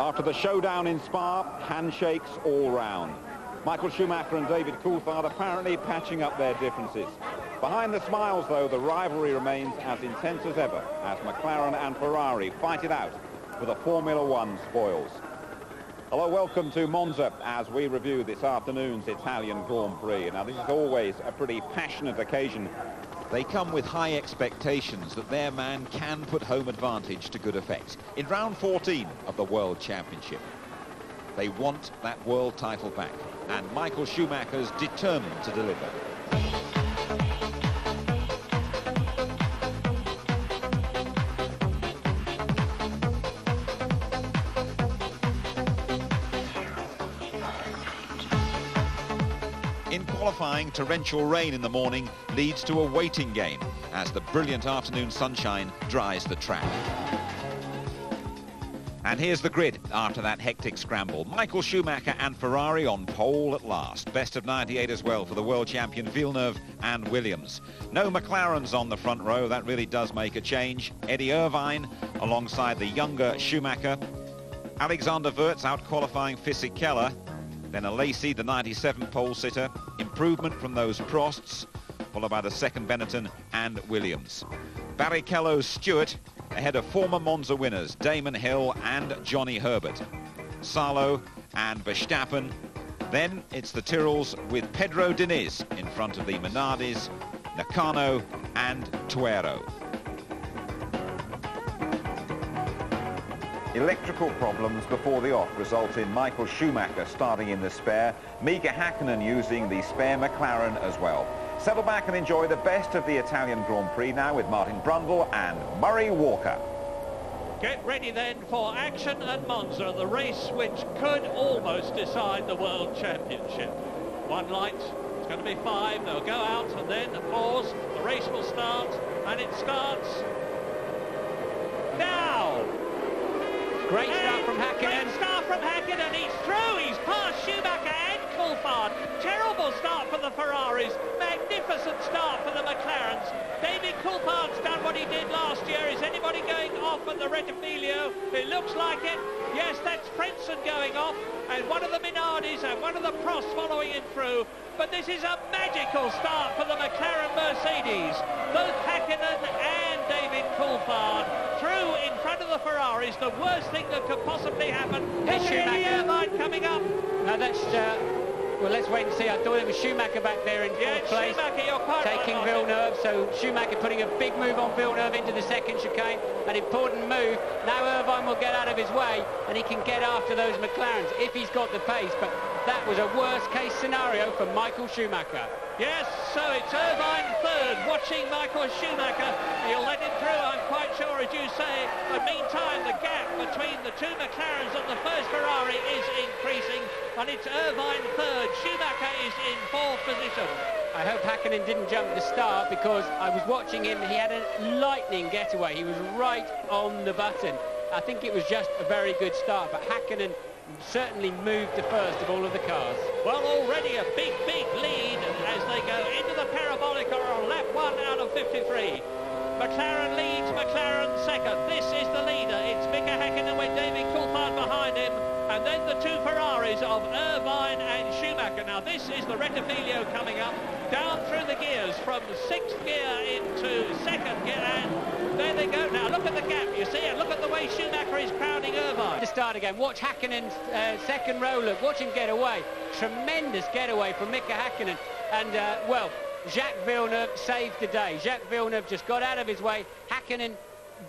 After the showdown in Spa, handshakes all round. Michael Schumacher and David Coulthard apparently patching up their differences. Behind the smiles, though, the rivalry remains as intense as ever as McLaren and Ferrari fight it out for the Formula One spoils. Hello, welcome to Monza as we review this afternoon's Italian Grand Prix. Now, this is always a pretty passionate occasion. They come with high expectations that their man can put home advantage to good effect. In round 14 of the World Championship, they want that world title back, and Michael Schumacher's determined to deliver. Torrential rain in the morning leads to a waiting game as the brilliant afternoon sunshine dries the track. And here's the grid after that hectic scramble. Michael Schumacher and Ferrari on pole at last. Best of 98 as well for the world champion Villeneuve and Williams. No McLarens on the front row. That really does make a change. Eddie Irvine alongside the younger Schumacher. Alexander Wurz out qualifying Fisichella. Then Alesi, the 97 pole sitter. Improvement from those Prosts, followed by the second Benetton and Williams. Barrichello's Stewart ahead of former Monza winners Damon Hill and Johnny Herbert. Salo and Verstappen. Then it's the Tyrrells with Pedro Diniz in front of the Minardis, Nakano and Tuero. Electrical problems before the off result in Michael Schumacher starting in the spare, Mika Hakkinen using the spare McLaren as well. Settle back and enjoy the best of the Italian Grand Prix now with Martin Brundle and Murray Walker. Get ready then for action at Monza, the race which could almost decide the World Championship. One light, it's going to be five, they'll go out and then the pause, the race will start, and it starts Great start from Hakkinen. Great start from Hakkinen, he's through, he's past Schumacher and Coulthard. Terrible start for the Ferraris, magnificent start for the McLarens. David Coulthard's done what he did last year. Is anybody going off at the Rettifilo? It looks like it. Yes, that's Frentzen going off, and one of the Minardis and one of the Prosts following him through. But this is a magical start for the McLaren Mercedes. Both Hakkinen and David Coulthard through in front of the Ferraris. The worst thing that could possibly happen. Henry Schumacher. Irvine coming up. No, that's, uh, well, let's wait and see. I thought it was Schumacher back there in Yeah, fourth place. Schumacher, you're quite Taking right. Villeneuve, so Schumacher putting a big move on Villeneuve into the second chicane, an important move. Now Irvine will get out of his way and he can get after those McLarens if he's got the pace, but that was a worst case scenario for Michael Schumacher. Yes, so it's Irvine third, watching Michael Schumacher. He'll let him through, I'm quite sure, as you say. But meantime, the gap between the two McLarens and the first Ferrari is increasing, and it's Irvine third. Schumacher is in fourth position. I hope Hakkinen didn't jump the start because I was watching him. He had a lightning getaway. He was right on the button. I think it was just a very good start, but Hakkinen certainly moved the first of all of the cars. Well, already a big, big lead as they go into the parabolic on lap one out of 53. McLaren leads, McLaren second. This is the leader. It's Mika Hakkinen with David Coulthard behind him. And then the two Ferraris this is the Rettifilo coming up, down through the gears from sixth gear into second gear. And there they go. Now look at the gap, you see, and look at the way Schumacher is crowding Irvine. To start again, watch Hakkinen's uh, second row look. Watch him get away. Tremendous getaway from Mika Hakkinen. And, uh, well, Jacques Villeneuve saved the day. Jacques Villeneuve just got out of his way. Hakkinen,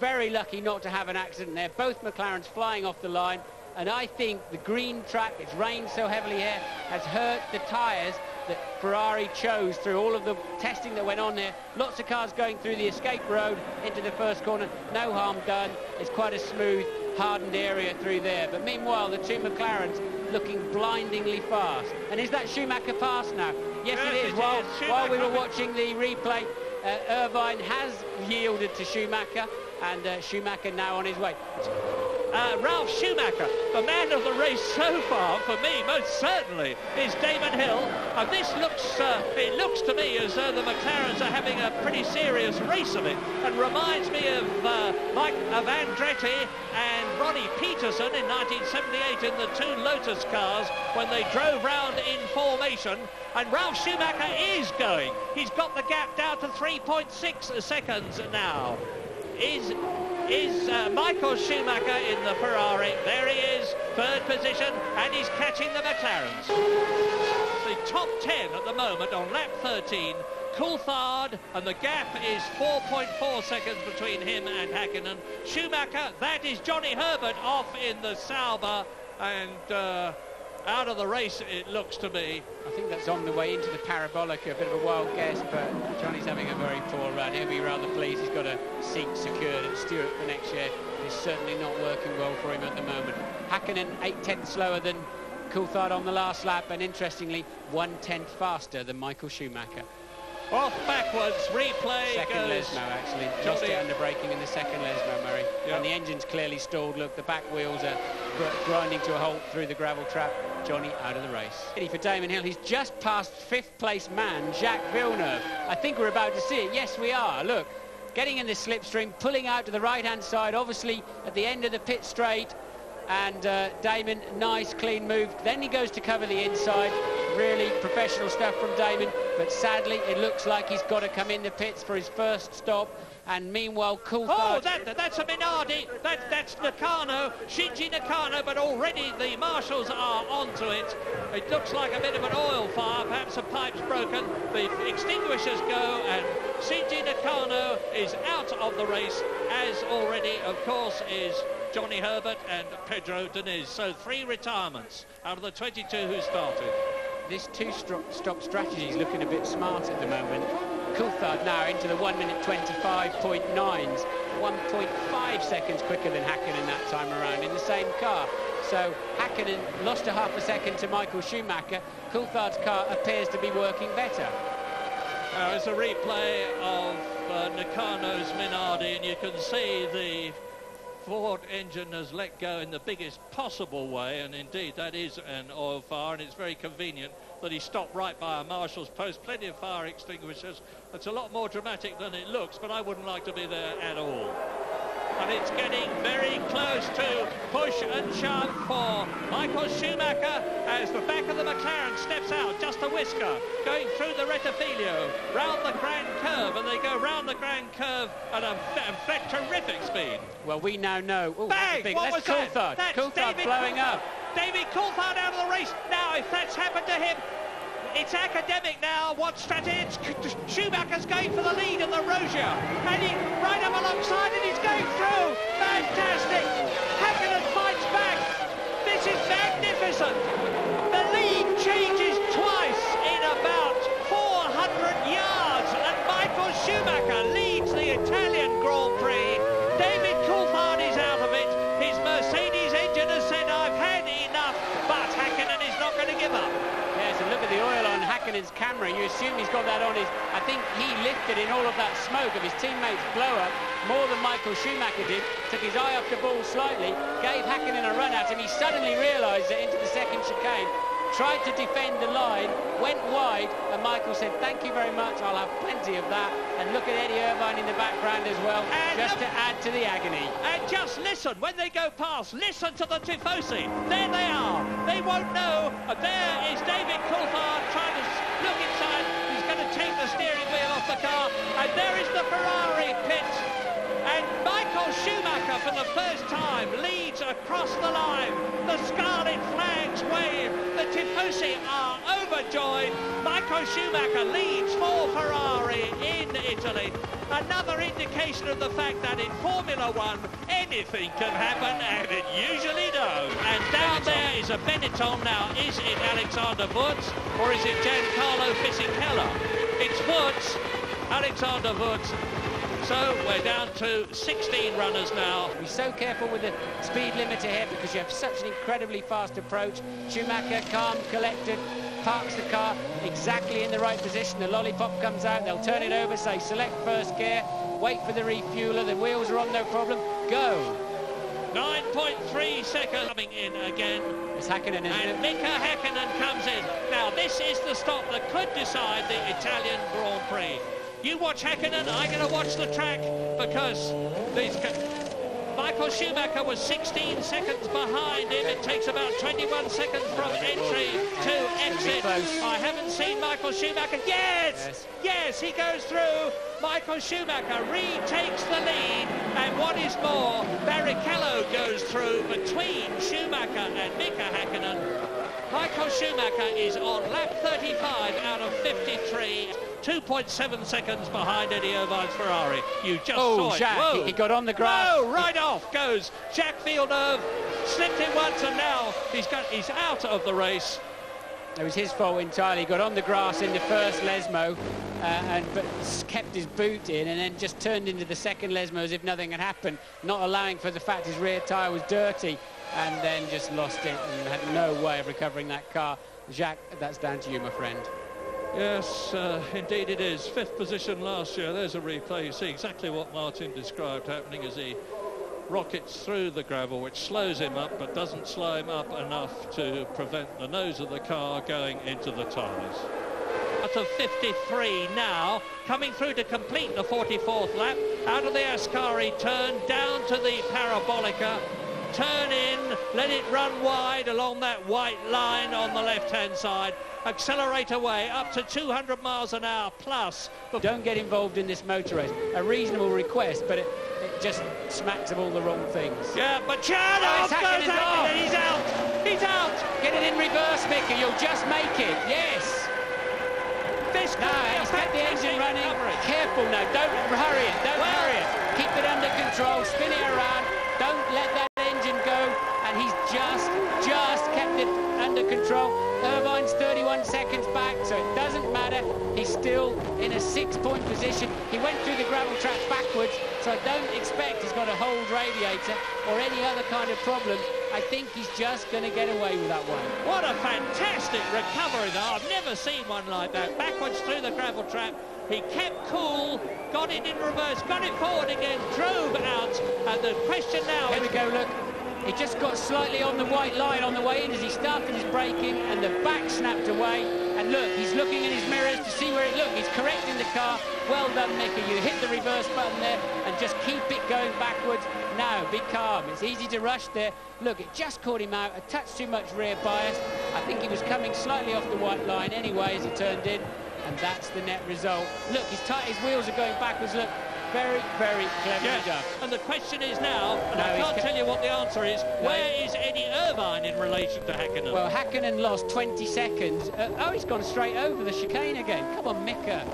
very lucky not to have an accident there. Both McLarens flying off the line. And I think the green track, it's rained so heavily here, has hurt the tyres that Ferrari chose through all of the testing that went on there. Lots of cars going through the escape road into the first corner. No harm done. It's quite a smooth, hardened area through there. But meanwhile, the two McLarens looking blindingly fast. And is that Schumacher fast now? Yes, Yes, it is. it while, is. while we were watching the replay, uh, Irvine has yielded to Schumacher. and uh, Schumacher now on his way. Uh, Ralf Schumacher, the man of the race so far, for me, most certainly, is Damon Hill. And this looks, uh, it looks to me as though the McLarens are having a pretty serious race of it, and reminds me of uh, like of Andretti and Ronnie Peterson in 1978 in the two Lotus cars when they drove round in formation. And Ralf Schumacher is going. He's got the gap down to 3.6 seconds now. Is is uh, Michael Schumacher in the Ferrari. There he is, third position, and he's catching the McLarens. The top 10 at the moment on lap 13. Coulthard, and the gap is 4.4 seconds between him and Hakkinen. Schumacher, that is Johnny Herbert off in the Sauber, and uh, out of the race, it looks to me. I think that's on the way into the parabolic, a bit of a wild guess, but Johnny's having a very poor run. He'll be rather pleased. He's got a seat secured at Stewart for next year. It's certainly not working well for him at the moment. Hakkinen, eight-tenths slower than Coulthard on the last lap, and interestingly, one-tenth faster than Michael Schumacher. Off backwards, replay Second goes... Lesmo, actually. Just it under braking in the second Lesmo, Murray. Yep. And the engine's clearly stalled. Look, the back wheels are grinding to a halt through the gravel trap. Johnny out of the race. For Damon Hill, he's just passed fifth place man, Jacques Villeneuve. I think we're about to see it. Yes, we are. Look, getting in the slipstream, pulling out to the right-hand side, obviously at the end of the pit straight. And uh, Damon, nice, clean move. Then he goes to cover the inside. Really professional stuff from Damon. But sadly, it looks like he's got to come in the pits for his first stop. And meanwhile, Coulthard... Oh, that, that's a Minardi. That, that's Nakano, Shinji Nakano, but already the marshals are onto it. It looks like a bit of an oil fire, perhaps a pipe's broken. The extinguishers go, and Shinji Nakano is out of the race, as already, of course, is Johnny Herbert and Pedro Diniz. So three retirements out of the 22 who started. This two-stop strategy is looking a bit smart at the moment. Coulthard now into the 1 minute 25.9s, 1.5 seconds quicker than Hakkinen that time around in the same car. So Hakkinen lost a half a second to Michael Schumacher. Coulthard's car appears to be working better. Now it's a replay of uh, Nakano's Minardi and you can see the Ford engine has let go in the biggest possible way, and indeed that is an oil fire, and it's very convenient that he stopped right by a marshal's post. Plenty of fire extinguishers. It's a lot more dramatic than it looks, but I wouldn't like to be there at all and it's getting very close to push and shove for Michael Schumacher as the back of the McLaren steps out, just a whisker, going through the Rettifilo, round the Grand Curve, and they go round the Grand Curve at a, a terrific speed. Well, we now know. Ooh, Bang! Big, what that's was Coulthard. that? That's Coulthard David blowing Coulthard. up. David Coulthard out of the race. Now, if that's happened to him, it's academic now. What strategy? Schumacher's going for the lead in the Roggia. And he right up alongside and he's going through. Fantastic. Hakkinen fights back. This is magnificent. The lead changes twice in about 400 yards. And Michael Schumacher leads the Italian Grand Prix. David Coulthard is out of it. His Mercedes engine has said, I've had enough. But Hakkinen is not going to give up Yes, and look at the oil on Hakkinen's camera. You assume he's got that on his... I think he lifted in all of that smoke of his teammates' blow-up more than Michael Schumacher did. Took his eye off the ball slightly, gave Hakkinen a run at him. He suddenly realised that into the second chicane tried to defend the line, went wide, and Michael said, thank you very much, I'll have plenty of that. And look at Eddie Irvine in the background as well, and just to add to the agony. And just listen, when they go past, listen to the Tifosi. There they are. They won't know. And there is David Coulthard trying to look inside. He's going to take the steering wheel off the car. And there is the Ferrari pit. And Michael Schumacher, for the first time, leads across the line. The scarlet flags wave. The Tifosi are overjoyed. Michael Schumacher leads for Ferrari in Italy. Another indication of the fact that in Formula One, anything can happen, and it usually does. And down there is a Benetton now. Is it Alexander Wurz, or is it Giancarlo Fisichella? It's Wurz, Alexander Wurz, so we're down to 16 runners now. Be so careful with the speed limiter here because you have such an incredibly fast approach. Schumacher, calm, collected, parks the car exactly in the right position. The lollipop comes out, they'll turn it over, say select first gear, wait for the refueler, the wheels are on, no problem, go. 9.3 seconds coming in again. It's Hakkinen, isn't and it? Mika Hakkinen comes in. Now, this is the stop that could decide the Italian Grand Prix. You watch Hakkinen, I'm going to watch the track because these... Michael Schumacher was 16 seconds behind him. It takes about 21 seconds from entry to exit. I haven't seen Michael Schumacher. Yes! Yes, he goes through. Michael Schumacher retakes the lead. And what is more, Barrichello goes through between Schumacher and Mika Hakkinen. Michael Schumacher is on lap 35 out of 53. 2.7 seconds behind Eddie Irvine's Ferrari. You just oh, saw it. Jacques, Whoa. he got on the grass. Oh, right off goes Jacques Villeneuve. Slipped it once and now he's got he's out of the race. It was his fault entirely. He got on the grass in the first Lesmo uh, and but kept his boot in and then just turned into the second Lesmo as if nothing had happened, not allowing for the fact his rear tyre was dirty and then just lost it and had no way of recovering that car. Jacques, that's down to you, my friend. Yes, uh, indeed it is. Fifth position last year. There's a replay. You see exactly what Martin described happening as he rockets through the gravel, which slows him up, but doesn't slow him up enough to prevent the nose of the car going into the tyres. Out of 53 now, coming through to complete the 44th lap, out of the Ascari turn, down to the Parabolica, turn in, let it run wide along that white line on the left-hand side, accelerate away up to 200 miles an hour plus. Don't get involved in this motor race. A reasonable request, but it, it just smacks of all the wrong things. Yeah, but Charles oh, goes out, he's out, he's out. Get it in reverse, Mickey, you'll just make it, yes. This no, he's kept the engine running. Coverage. Careful now, don't hurry it, don't well, hurry it. Keep it under control, spin it around, don't let that control. Irvine's 31 seconds back, so it doesn't matter. He's still in a six-point position. He went through the gravel track backwards, so I don't expect he's got a hold radiator or any other kind of problem. I think he's just going to get away with that one. What a fantastic recovery, though. I've never seen one like that. Backwards through the gravel trap. He kept cool, got it in reverse, got it forward again, drove out. And the question now... Here we go, look. He just got slightly on the white line on the way in as he started his braking and the back snapped away. And look, he's looking in his mirrors to see where it looked. He's correcting the car. Well done, Mika. You hit the reverse button there and just keep it going backwards. Now, be calm. It's easy to rush there. Look, it just caught him out. A touch too much rear bias. I think he was coming slightly off the white line anyway as he turned in. And that's the net result. Look, his, his wheels are going backwards. Look, very, very clever done. And the question is now, and no, I can't tell you what the answer is, no. where is Eddie Irvine in relation to Hakkinen? Well, Hakkinen lost 20 seconds. Uh, oh, he's gone straight over the chicane again. Come on, Mika.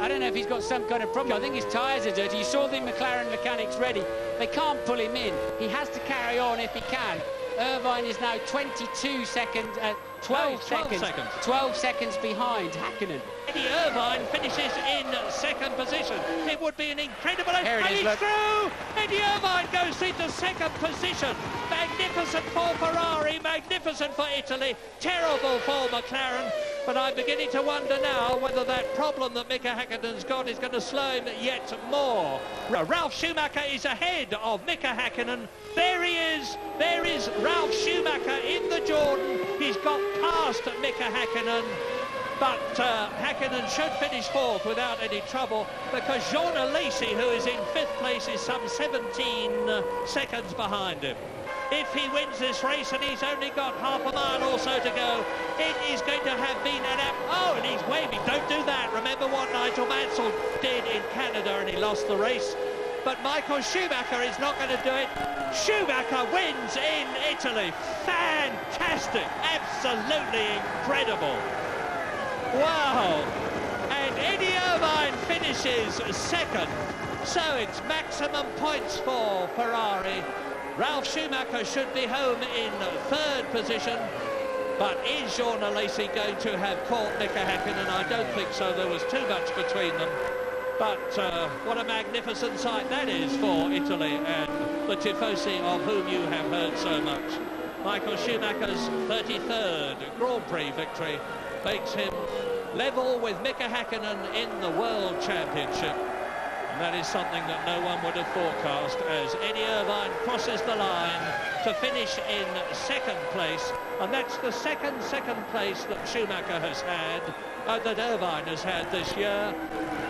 I don't know if he's got some kind of problem. I think his tyres are dirty. You saw the McLaren mechanics ready. They can't pull him in. He has to carry on if he can. Irvine is now 22 seconds, uh, 12, 12 seconds, seconds, 12 seconds behind Hakkinen. Eddie Irvine finishes in second position. It would be an incredible... Here it is, look. through! Eddie Irvine goes into second position. Magnificent for Ferrari, magnificent for Italy, terrible for McLaren. But I'm beginning to wonder now whether that problem that Mika Hakkinen's got is going to slow him yet more. Ralf Schumacher is ahead of Mika Hakkinen. There he is. There is Ralf Schumacher in the Jordan. He's got past Mika Hakkinen. But uh, Hakkinen should finish fourth without any trouble because Jean Alesi, who is in fifth place, is some 17 uh, seconds behind him. If he wins this race and he's only got half a mile or so to go, it is going to have been an... Oh, and he's waving. Don't do that. Remember what Nigel Mansell did in Canada and he lost the race. But Michael Schumacher is not going to do it. Schumacher wins in Italy. Fantastic. Absolutely incredible. Wow! And Eddie Irvine finishes second. So it's maximum points for Ferrari. Ralf Schumacher should be home in third position. But is Jean Alesi going to have caught Mika Hakkinen? I don't think so. There was too much between them. But uh, what a magnificent sight that is for Italy and the Tifosi of whom you have heard so much. Michael Schumacher's 33rd Grand Prix victory makes him level with Mika Hakkinen in the World Championship. And that is something that no one would have forecast as Eddie Irvine crosses the line to finish in second place. And that's the second second place that Schumacher has had, uh, that Irvine has had this year.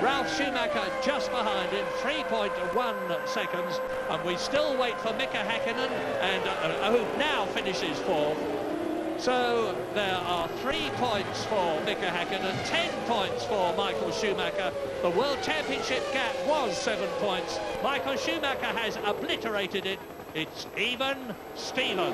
Ralf Schumacher just behind him, 3.1 seconds. And we still wait for Mika Hakkinen, and uh, who now finishes fourth. So there are three points for Mika and ten points for Michael Schumacher. The World Championship gap was seven points. Michael Schumacher has obliterated it. It's even Steven.